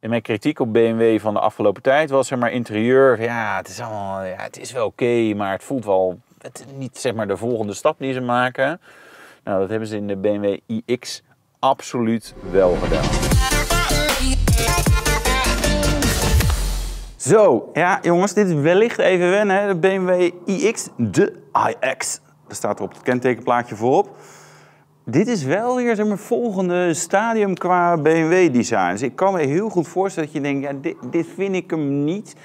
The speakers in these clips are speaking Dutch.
En mijn kritiek op BMW van de afgelopen tijd was zeg maar interieur. Ja, het is allemaal, ja, het is wel oké, maar het voelt wel het niet zeg maar de volgende stap die ze maken. Nou, dat hebben ze in de BMW iX absoluut wel gedaan. Zo, ja jongens, dit is wellicht even wennen. Hè? De BMW iX, de iX. Dat staat er op het kentekenplaatje voorop. Dit is wel weer zeg maar, volgende stadium qua BMW-design. Dus ik kan me heel goed voorstellen dat je denkt, ja, dit, dit vind ik hem niet.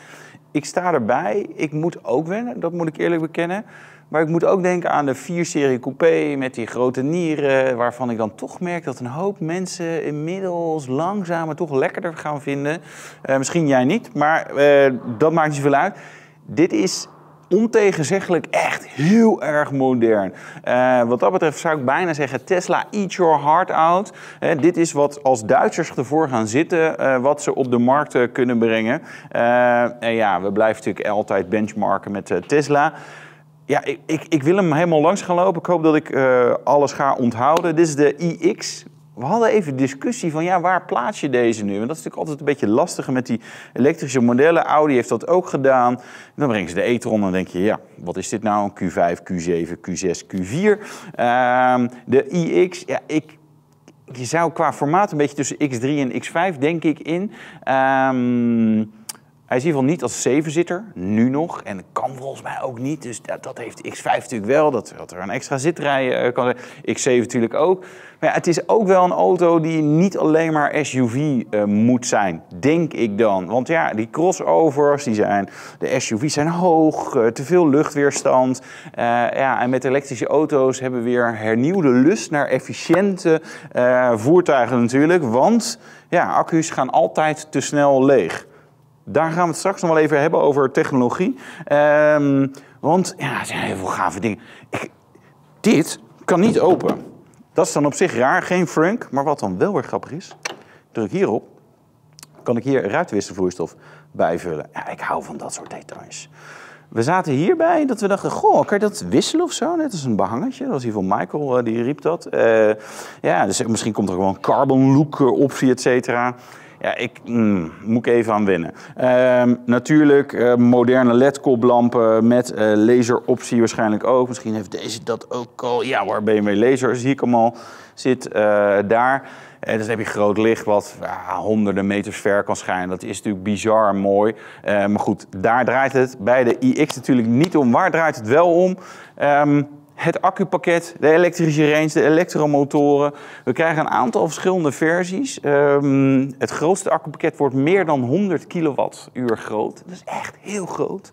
Ik sta erbij, ik moet ook wennen, dat moet ik eerlijk bekennen. Maar ik moet ook denken aan de 4-serie coupé met die grote nieren, waarvan ik dan toch merk dat een hoop mensen inmiddels langzamer toch lekkerder gaan vinden. Uh, misschien jij niet, maar uh, dat maakt niet zoveel uit. Dit is ontegenzeggelijk echt heel erg modern. Uh, wat dat betreft zou ik bijna zeggen Tesla eat your heart out. Uh, dit is wat als Duitsers ervoor gaan zitten, uh, wat ze op de markt kunnen brengen. en ja, we blijven natuurlijk altijd benchmarken met Tesla. Ja, ik, ik, ik, wil hem helemaal langs gaan lopen. Ik hoop dat ik alles ga onthouden. Dit is de iX we hadden even discussie van ja, waar plaats je deze nu? Want dat is natuurlijk altijd een beetje lastiger met die elektrische modellen. Audi heeft dat ook gedaan. Dan brengen ze de e-tron en dan denk je, ja, wat is dit nou? Een Q5, Q7, Q6, Q4. Uh, de iX, ja, ik, je zou qua formaat een beetje tussen X3 en X5 denk ik in. Um, hij is in ieder geval niet als 7-zitter, nu nog. En dat kan volgens mij ook niet. Dus dat, dat heeft X5 natuurlijk wel, dat, er een extra zitrij uh, kan zijn. X7 natuurlijk ook. Maar ja, het is ook wel een auto die niet alleen maar SUV eh, moet zijn, denk ik dan. Want ja, die crossovers, die zijn, de SUV's zijn hoog, uh, te veel luchtweerstand. ja, en met elektrische auto's hebben we weer hernieuwde lust naar efficiënte voertuigen natuurlijk. Want ja, accu's gaan altijd te snel leeg. Daar gaan we het straks nog wel even hebben over technologie. Um, want ja, er zijn heel veel gave dingen. Dit kan niet open. Dat is dan op zich raar, geen frunk. Maar wat dan wel weer grappig is, druk hierop. Kan ik hier ruitwisselvloeistof bijvullen. Ja, ik hou van dat soort details. We zaten hierbij dat we dachten, goh, kan je dat wisselen of zo? Net als een behangetje. Dat was hier van Michael, uh, die riep dat. Uh, ja, dus misschien komt er gewoon carbon look optie, et cetera. Ja, ik mm, moet ik even aan wennen. Uh, natuurlijk uh, moderne LED-koplampen met uh, laseroptie waarschijnlijk ook. Misschien heeft deze dat ook al. Ja waar BMW laser zie ik hem al. Zit uh, daar. En dus heb je groot licht wat honderden meters ver kan schijnen. Dat is natuurlijk bizar mooi. maar goed, daar draait het bij de iX natuurlijk niet om. Waar draait het wel om? Um, het accupakket, de elektrische range, de elektromotoren. We krijgen een aantal verschillende versies. Um, het grootste accupakket wordt meer dan 100 kilowattuur groot. Dat is echt heel groot.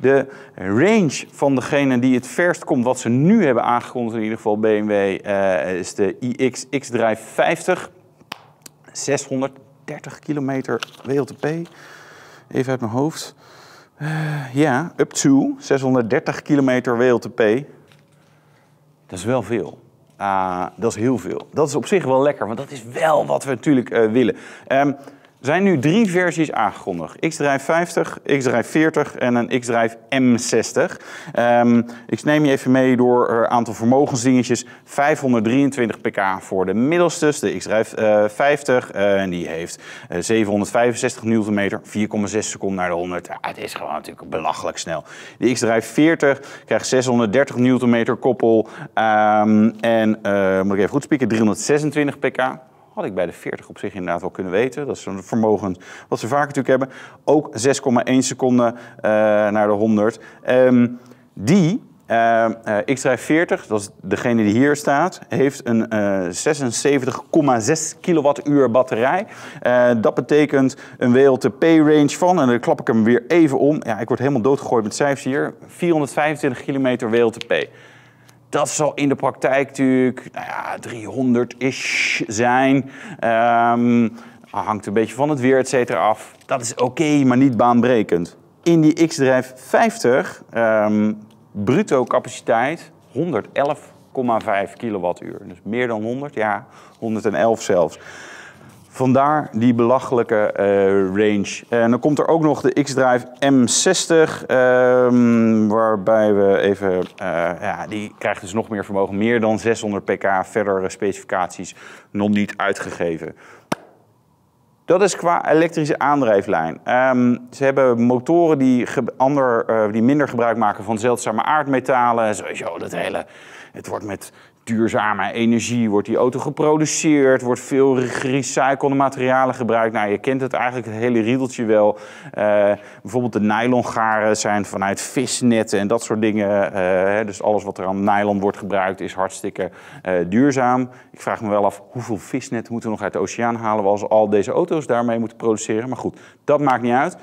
De range van degene die het verst komt, wat ze nu hebben aangekondigd, in ieder geval BMW, uh, is de iX X-Drive 50. 630 kilometer WLTP. Even uit mijn hoofd. Uh, ja, up to 630 kilometer WLTP. Dat is wel veel. Uh, dat is heel veel. Dat is op zich wel lekker, want dat is wel wat we natuurlijk uh, willen. Um, er zijn nu drie versies aangekondigd. X-Drive 50, X-Drive 40 en een X-Drive M60. Um, ik neem je even mee door een aantal vermogensdingetjes. 523 pk voor de middelste, de X-Drive uh, 50. Uh, en die heeft uh, 765 Nm, 4,6 seconden naar de 100. Ja, het is gewoon natuurlijk belachelijk snel. De X-Drive 40 krijgt 630 Nm koppel. Um, en, uh, moet ik even goed spieken, 326 pk. Had ik bij de 40 op zich inderdaad wel kunnen weten. Dat is een vermogen wat ze vaak natuurlijk hebben. Ook 6,1 seconden uh, naar de 100. Um, die uh, uh, X-Drive 40, dat is degene die hier staat, heeft een uh, 76,6 kilowattuur batterij. Uh, dat betekent een WLTP-range van, en dan klap ik hem weer even om. Ja, ik word helemaal doodgegooid met cijfers hier. 425 kilometer WLTP. Dat zal in de praktijk natuurlijk nou ja, 300-ish zijn. Um, hangt een beetje van het weer, et cetera, af. Dat is oké, maar niet baanbrekend. In die X-Drive 50, um, bruto capaciteit 111,5 kilowattuur. Dus meer dan 100, ja, 111 zelfs. Vandaar die belachelijke uh, range. En dan komt er ook nog de X-Drive M60, um, waarbij we even, uh, ja, die krijgt dus nog meer vermogen, meer dan 600 pk, verdere specificaties nog niet uitgegeven. Dat is qua elektrische aandrijflijn. Ehm, ze hebben motoren die, ander, uh, die minder gebruik maken van zeldzame aardmetalen. Sowieso dat hele... Het wordt met duurzame energie wordt die auto geproduceerd, wordt veel gerecyclede materialen gebruikt. Nou, je kent het eigenlijk het hele riedeltje wel. Uh, bijvoorbeeld de nylongaren zijn vanuit visnetten en dat soort dingen. Uh, dus alles wat er aan nylon wordt gebruikt is hartstikke uh, duurzaam. Ik vraag me wel af hoeveel visnet moeten we nog uit de oceaan halen als al deze auto's daarmee moeten produceren. Maar goed, dat maakt niet uit.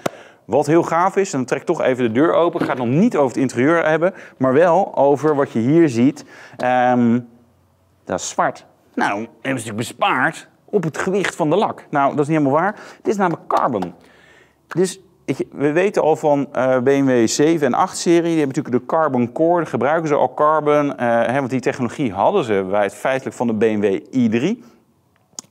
Wat heel gaaf is, en dan trek ik toch even de deur open. Ik ga het nog niet over het interieur hebben, maar wel over wat je hier ziet. Um, dat is zwart. Nou, hebben ze natuurlijk bespaard op het gewicht van de lak. Nou, dat is niet helemaal waar. Het is namelijk carbon. Dus we weten al van uh, BMW 7 en 8 serie, die hebben natuurlijk de Carbon Core, gebruiken ze al carbon, uh, hè, want die technologie hadden ze bij het feitelijk van de BMW i3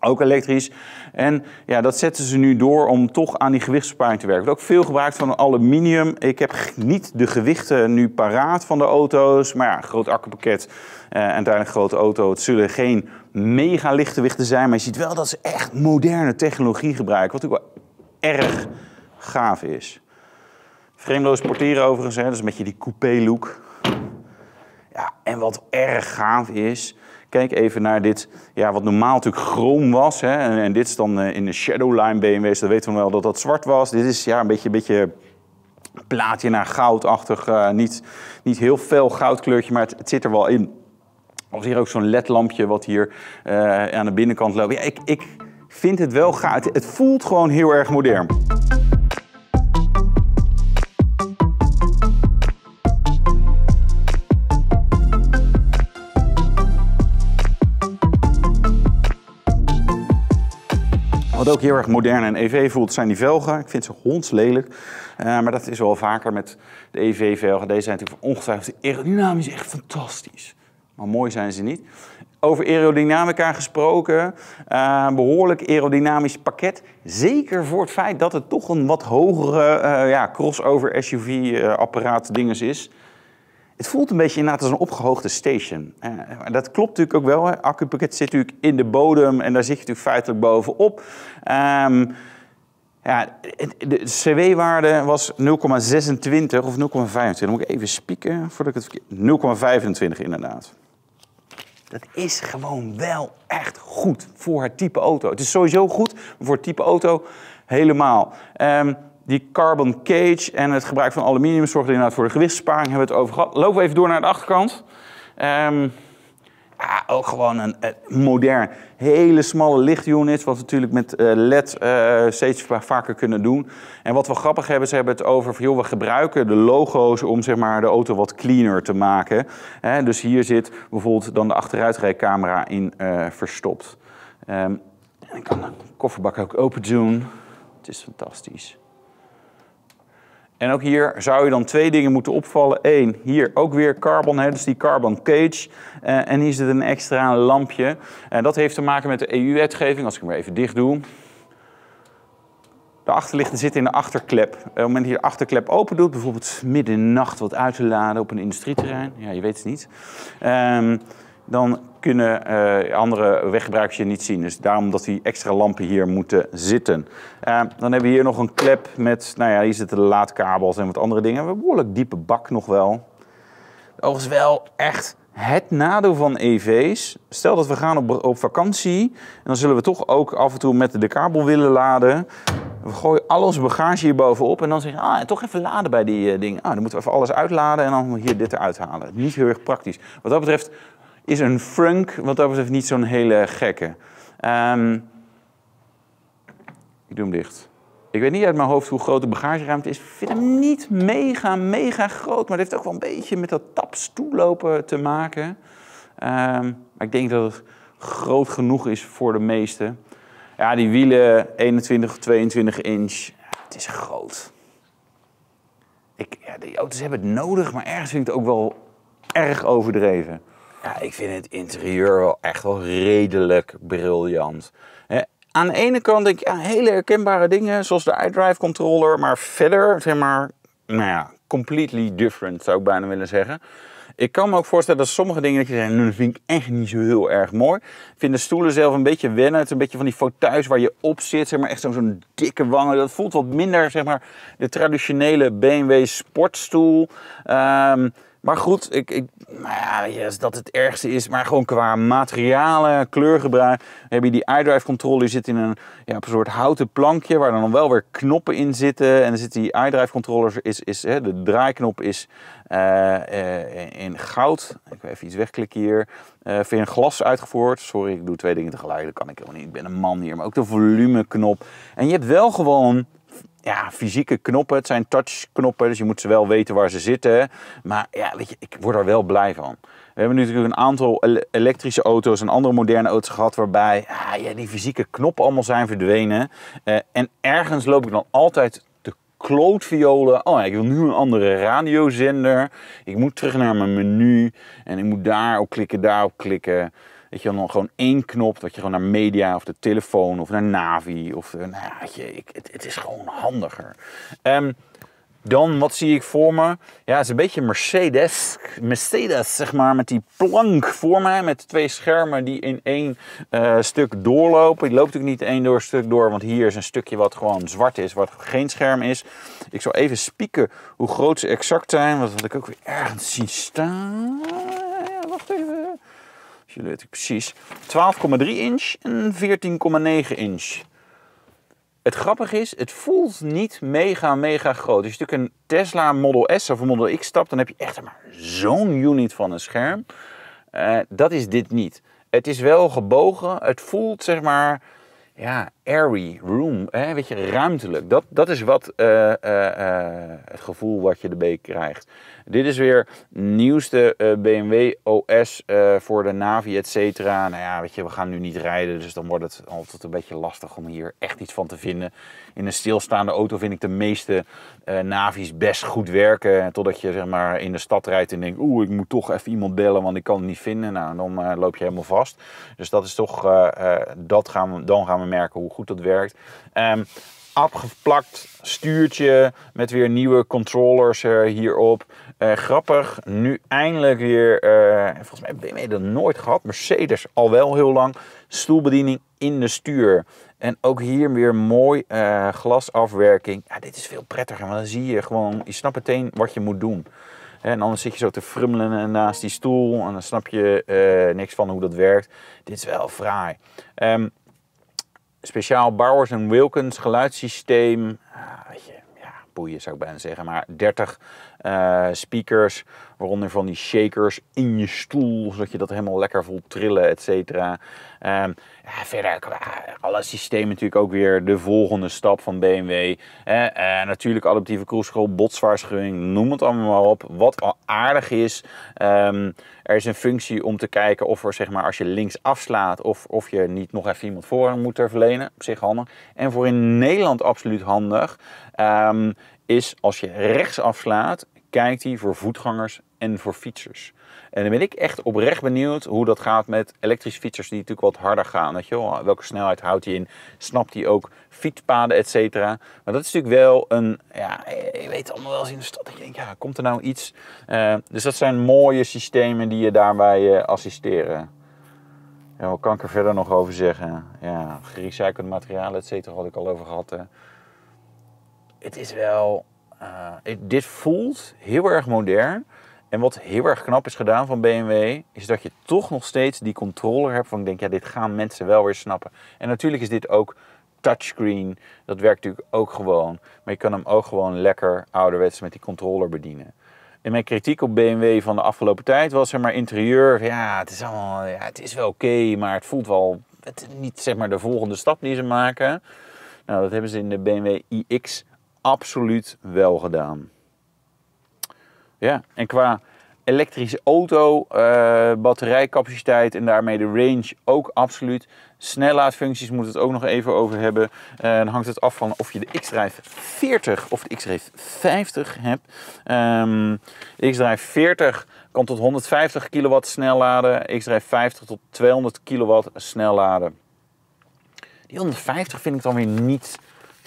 ook elektrisch. En ja, dat zetten ze nu door om toch aan die gewichtsbesparing te werken. Er ook veel gebruikt van aluminium. Ik heb niet de gewichten nu paraat van de auto's. Maar ja, groot accupakket uh, en uiteindelijk grote auto. Het zullen geen mega lichte zijn. Maar je ziet wel dat ze echt moderne technologie gebruiken. Wat natuurlijk wel erg gaaf is. Frameloos porteren overigens, hè, is een beetje die coupé look. Ja, en wat erg gaaf is, Kijk even naar dit, ja, wat normaal natuurlijk chroom was. Hè, en, dit is dan uh, in de Shadowline BMW's, dan weten we wel dat dat zwart was. Dit is ja, een beetje, een beetje plaatje naar goudachtig. Uh, niet, niet heel fel goudkleurtje, maar het, zit er wel in. Of hier ook zo'n ledlampje wat hier uh, aan de binnenkant loopt. Ja, ik, ik vind het wel gaaf. Het voelt gewoon heel erg modern. Ook heel erg modern en EV voelt, zijn die velgen. Ik vind ze hondslelijk. Uh, maar dat is wel vaker met de EV-velgen. Deze zijn natuurlijk ongetwijfeld aerodynamisch echt fantastisch. Maar mooi zijn ze niet. Over aerodynamica gesproken, uh, behoorlijk aerodynamisch pakket. Zeker voor het feit dat het toch een wat hogere uh, ja, crossover SUV-apparaat dinges is. Het voelt een beetje inderdaad als een opgehoogde station. Uh, dat klopt natuurlijk ook wel. Hè. Accupakket zit natuurlijk in de bodem en daar zit je natuurlijk feitelijk bovenop. Um, ja, de CW-waarde was 0,26 of 0,25. Dan moet ik even spieken voordat ik het 0,25 inderdaad. Dat is gewoon wel echt goed voor het type auto. Het is sowieso goed, voor het type auto helemaal. Um, die carbon cage en het gebruik van aluminium zorgt inderdaad voor de gewichtssparing. Hebben we het over gehad. Lopen we even door naar de achterkant. Um, ja, ook gewoon een, modern, hele smalle lichtunit, wat we natuurlijk met uh, LED uh, steeds vaker kunnen doen. En wat we grappig hebben, ze hebben het over, joh, we gebruiken de logo's om zeg maar, de auto wat cleaner te maken. Dus hier zit bijvoorbeeld dan de achteruitrijcamera in verstopt. Um, en ik kan de kofferbak ook open doen. Het is fantastisch. En ook hier zou je dan twee dingen moeten opvallen. Eén, hier ook weer carbon, hè, dus die carbon cage. Uh, en hier zit een extra lampje. En dat heeft te maken met de EU-wetgeving. Als ik hem even dicht doe. De achterlichten zitten in de achterklep. Op het moment dat je de achterklep open doet, bijvoorbeeld midden in de nacht wat uit te laden op een industrieterrein. Ja, je weet het niet. Um, dan kunnen uh, andere weggebruikers je niet zien. Dus daarom dat die extra lampen hier moeten zitten. Uh, dan hebben we hier nog een klep met, nou ja, hier zitten de laadkabels en wat andere dingen. We hebben een behoorlijk diepe bak nog wel. Overigens wel echt het nadeel van EV's. Stel dat we gaan op, op vakantie en dan zullen we toch ook af en toe met de kabel willen laden. We gooien al onze bagage hier bovenop en dan zeggen ah, toch even laden bij die uh, dingen. Ah, dan moeten we even alles uitladen en dan hier dit eruit halen. Niet heel erg praktisch. Wat dat betreft is een frunk wat dat betreft niet zo'n hele gekke. Um, ik doe hem dicht. Ik weet niet uit mijn hoofd hoe groot de bagageruimte is. Ik vind hem niet mega, mega groot. Maar het heeft ook wel een beetje met dat tapstoellopen te maken. Um, maar ik denk dat het groot genoeg is voor de meesten. Ja, die wielen 21 of 22 inch. het is groot. Ik, ja, die auto's hebben het nodig, maar ergens vind ik het ook wel erg overdreven. Ja, ik vind het interieur wel echt wel redelijk briljant. aan de ene kant denk ik, ja, hele herkenbare dingen, zoals de iDrive controller, maar verder, zeg maar, nou ja, completely different zou ik bijna willen zeggen. Ik kan me ook voorstellen dat sommige dingen dat je zegt, "Nou, dat vind ik echt niet zo heel erg mooi. Ik vind de stoelen zelf een beetje wennen. Het is een beetje van die fauteuils waar je op zit, zeg maar echt zo'n dikke wangen. Dat voelt wat minder, zeg maar, de traditionele BMW sportstoel. Ehm, maar goed, ik, ik, nou ja, dat het ergste is, maar gewoon qua materialen, kleurgebruik, heb je die iDrive controller, die zit in een, ja, een soort houten plankje waar dan wel weer knoppen in zitten. En dan zit die iDrive controller, is, is, hè, de draaiknop is eh, eh, in goud. Ik wil even iets wegklikken hier. Uh, via een glas uitgevoerd. Sorry, ik doe twee dingen tegelijk, dat kan ik helemaal niet. Ik ben een man hier, maar ook de volumeknop. En je hebt wel gewoon ja, fysieke knoppen. Het zijn touchknoppen, dus je moet ze wel weten waar ze zitten. Maar ja, weet je, ik word er wel blij van. We hebben natuurlijk een aantal ele- elektrische auto's en andere moderne auto's gehad waarbij ah, ja, die fysieke knoppen allemaal zijn verdwenen. Eh, en ergens loop ik dan altijd te klootviolen. Oh, ja, ik wil nu een andere radiozender. Ik moet terug naar mijn menu en ik moet daarop klikken, daarop klikken. Weet je, dan gewoon één knop, dat je gewoon naar media of de telefoon of naar Navi. Of, eh, nou ja, je, ik, het, is gewoon handiger. Ehm, dan, wat zie ik voor me? Ja, het is een beetje Mercedes. Mercedes, zeg maar, met die plank voor mij. Met twee schermen die in één eh, stuk doorlopen. Die loopt natuurlijk niet één door stuk door, want hier is een stukje wat gewoon zwart is, wat geen scherm is. Ik zal even spieken hoe groot ze exact zijn, want dat ik ook weer ergens zien staan. Ja, wacht even. Dus jullie weten precies. 12,3 inch en 14,9 inch. Het grappige is, het voelt niet mega, mega groot. Als je natuurlijk een Tesla Model S of een Model X stapt, dan heb je echt maar zo'n unit van een scherm. Eh, dat is dit niet. Het is wel gebogen. Het voelt zeg maar, ja, airy, room, weet je, ruimtelijk. Dat, dat is wat eh, eh, eh, het gevoel wat je erbij krijgt. Dit is weer nieuwste BMW OS voor de Navi, et cetera. Nou ja, weet je, we gaan nu niet rijden, dus dan wordt het altijd een beetje lastig om hier echt iets van te vinden. In een stilstaande auto vind ik de meeste Navi's best goed werken. Totdat je zeg maar in de stad rijdt en denkt, oeh, ik moet toch even iemand bellen, want ik kan het niet vinden. Nou, dan loop je helemaal vast. Dus dat is toch, dat gaan dan gaan we merken hoe goed dat werkt. Ehm, afgeplakt stuurtje met weer nieuwe controllers eh, hierop. Eh, grappig, nu eindelijk weer, eh, volgens mij BMW dat nooit gehad, Mercedes al wel heel lang, stoelbediening in de stuur. En ook hier weer mooi glasafwerking. Ja, dit is veel prettiger, want dan zie je gewoon, je snapt meteen wat je moet doen. En anders zit je zo te frummelen naast die stoel en dan snap je niks van hoe dat werkt. Dit is wel fraai. Ehm, speciaal Bowers Wilkins geluidssysteem. Ah, weet je, ja, boeien zou ik bijna zeggen. Maar 30 eh, speakers, waaronder van die shakers in je stoel, zodat je dat helemaal lekker voelt trillen, et cetera. Ehm, ja, verder, alle systemen natuurlijk ook weer de volgende stap van BMW. Eh, natuurlijk adaptieve cruise botswaarschuwing, noem het allemaal maar op. Wat al aardig is, ehm, er is een functie om te kijken of er, zeg maar, als je links afslaat, of, of je niet nog even iemand voorrang moet er verlenen. Op zich handig. En voor in Nederland absoluut handig, ehm, is als je rechts afslaat, kijkt hij voor voetgangers en voor fietsers. En dan ben ik echt oprecht benieuwd hoe dat gaat met elektrische fietsers die natuurlijk wat harder gaan. Weet je wel? Welke snelheid houdt hij in? Snapt hij ook fietspaden, et cetera? Maar dat is natuurlijk wel een, ja, je weet allemaal wel eens in de stad. Je denkt, ja, komt er nou iets? Eh, dus dat zijn mooie systemen die je daarbij eh, assisteren. Ja, wat kan ik er verder nog over zeggen? Ja, gerecycled materialen, et cetera, had ik al over gehad. hè. Het is wel, eh, dit voelt heel erg modern. En wat heel erg knap is gedaan van BMW, is dat je toch nog steeds die controller hebt van ik denk, ja, dit gaan mensen wel weer snappen. En natuurlijk is dit ook touchscreen, dat werkt natuurlijk ook gewoon. Maar je kan hem ook gewoon lekker ouderwets met die controller bedienen. En mijn kritiek op BMW van de afgelopen tijd was zeg maar interieur. Ja, het is allemaal, ja, het is wel oké, maar het voelt wel niet zeg maar de volgende stap die ze maken. Nou, dat hebben ze in de BMW iX absoluut wel gedaan. Ja, en qua elektrische auto, eh, batterijcapaciteit en daarmee de range ook absoluut. Snellaadfuncties moeten we het ook nog even over hebben. Eh, dan hangt het af van of je de X-Drive 40 of de X-Drive 50 hebt. Ehm, de X-Drive 40 kan tot 150 kilowatt snel laden. X-Drive 50 tot 200 kilowatt snel laden. Die 150 vind ik dan weer niet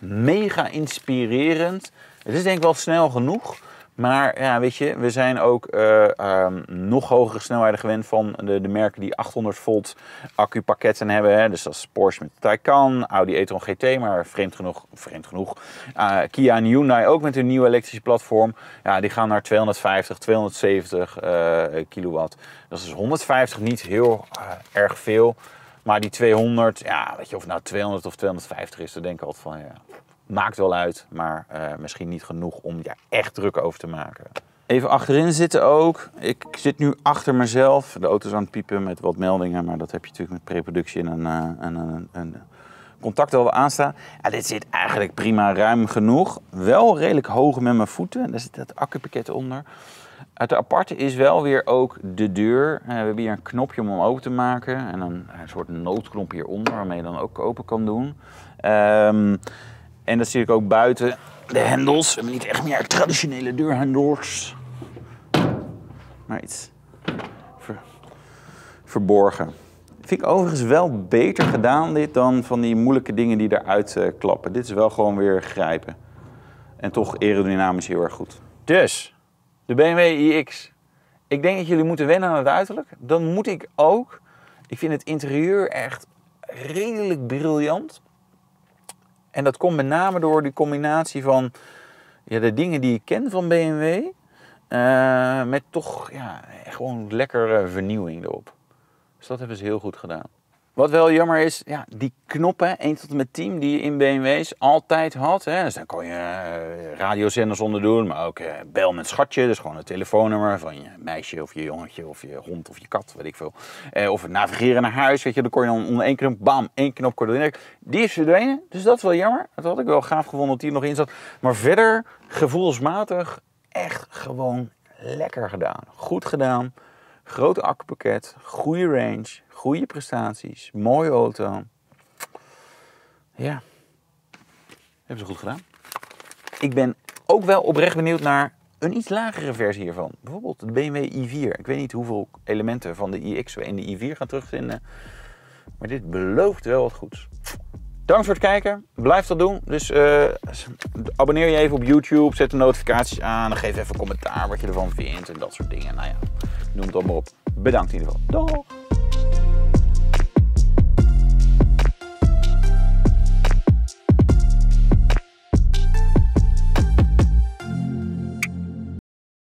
mega inspirerend. Het is denk ik wel snel genoeg. Maar ja, weet je, we zijn ook eh, ehm, nog hogere snelheden gewend van de, de merken die 800 volt accupakketten hebben. Hè. Dus dat is Porsche met Taycan, Audi e-tron GT, maar vreemd genoeg, vreemd genoeg uh, Kia en Hyundai ook met hun nieuwe elektrische platform. Ja, die gaan naar 250, 270 uh, kilowatt. Dat is 150 niet heel erg veel. Maar die 200, ja, weet je, of nou 200 of 250 is, dan denk ik altijd van, ja, maakt wel uit, maar uh, misschien niet genoeg om ja, echt druk over te maken. Even achterin zitten ook. Ik zit nu achter mezelf. De auto is aan het piepen met wat meldingen, maar dat heb je natuurlijk met preproductie en een, uh, een, een, een contact wel aanstaan. Ja, dit zit eigenlijk prima ruim genoeg. Wel redelijk hoog met mijn voeten. Daar zit dat accupakket onder. Het aparte is wel weer ook de deur. Uh, we hebben hier een knopje om hem open te maken. En dan een soort noodknop hieronder, waarmee je dan ook open kan doen. Um, en dat zie ik ook buiten de hendels. We hebben niet echt meer traditionele deurhendels. Maar iets ver, verborgen. Vind ik overigens wel beter gedaan dit dan van die moeilijke dingen die eruit uh, klappen. Dit is wel gewoon weer grijpen. En toch aerodynamisch heel erg goed. Dus, de BMW iX. Ik denk dat jullie moeten wennen aan het uiterlijk. Dan moet ik ook. Ik vind het interieur echt redelijk briljant. En dat komt met name door die combinatie van ja, de dingen die ik ken van BMW. Uh, met toch ja, gewoon lekkere vernieuwing erop. Dus dat hebben ze heel goed gedaan. Wat wel jammer is, ja, die knoppen 1 tot en met 10 die je in BMW's altijd had. Hè. Dus dan kon je uh, radiozenders onder doen, maar ook uh, bel met schatje. Dus gewoon het telefoonnummer van je meisje of je jongetje of je hond of je kat, weet ik veel. Uh, of het navigeren naar huis, weet je. Dan kon je dan onder één knop, bam, één knop coördineren. Die is verdwenen, dus dat is wel jammer. Dat had ik wel gaaf gevonden dat die er nog in zat. Maar verder, gevoelsmatig, echt gewoon lekker gedaan. Goed gedaan. Groot accupakket, goede range, goede prestaties, mooie auto. Ja, hebben ze goed gedaan. Ik ben ook wel oprecht benieuwd naar een iets lagere versie hiervan. Bijvoorbeeld de BMW i4. Ik weet niet hoeveel elementen van de iX we in de i4 gaan terugvinden. Maar dit belooft wel wat goeds. Dank voor het kijken. Blijf dat doen. Dus uh, abonneer je even op YouTube. Zet de notificaties aan. Geef even een commentaar wat je ervan vindt. En dat soort dingen. Nou ja, noem het allemaal op. Bedankt in ieder geval. Doeg!